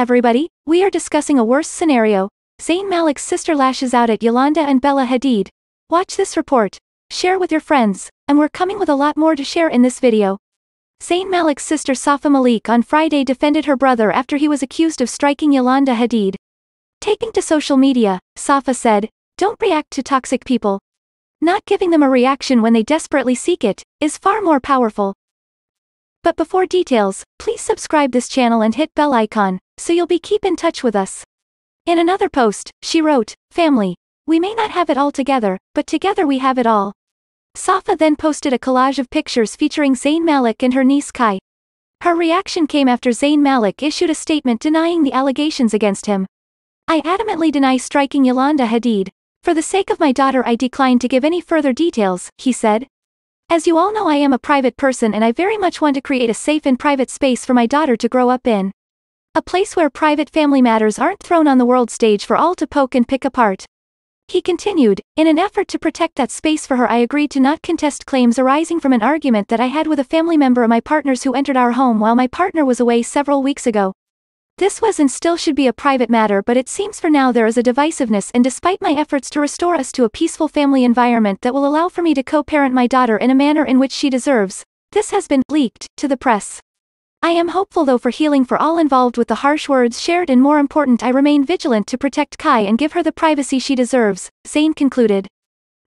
everybody, we are discussing a worse scenario. Zayn Malik's sister lashes out at Yolanda and Bella Hadid. Watch this report. Share with your friends, and we're coming with a lot more to share in this video. Zayn Malik's sister Safa Malik on Friday defended her brother after he was accused of striking Yolanda Hadid. Taking to social media, Safa said, Don't react to toxic people. Not giving them a reaction when they desperately seek it, is far more powerful. But before details, please subscribe this channel and hit bell icon, so you'll be keep in touch with us. In another post, she wrote, Family. We may not have it all together, but together we have it all. Safa then posted a collage of pictures featuring Zayn Malik and her niece Khai. Her reaction came after Zayn Malik issued a statement denying the allegations against him. I adamantly deny striking Yolanda Hadid. For the sake of my daughter I decline to give any further details, he said. As you all know I am a private person and I very much want to create a safe and private space for my daughter to grow up in. A place where private family matters aren't thrown on the world stage for all to poke and pick apart. He continued, in an effort to protect that space for her I agreed to not contest claims arising from an argument that I had with a family member of my partner's who entered our home while my partner was away several weeks ago. This was and still should be a private matter but it seems for now there is a divisiveness and despite my efforts to restore us to a peaceful family environment that will allow for me to co-parent my daughter in a manner in which she deserves, this has been leaked to the press. I am hopeful though for healing for all involved with the harsh words shared and more important I remain vigilant to protect Khai and give her the privacy she deserves, Zayn concluded.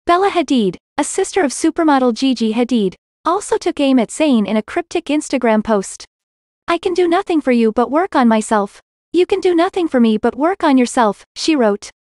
Bella Hadid, a sister of supermodel Gigi Hadid, also took aim at Zayn in a cryptic Instagram post. I can do nothing for you but work on myself. You can do nothing for me but work on yourself, she wrote.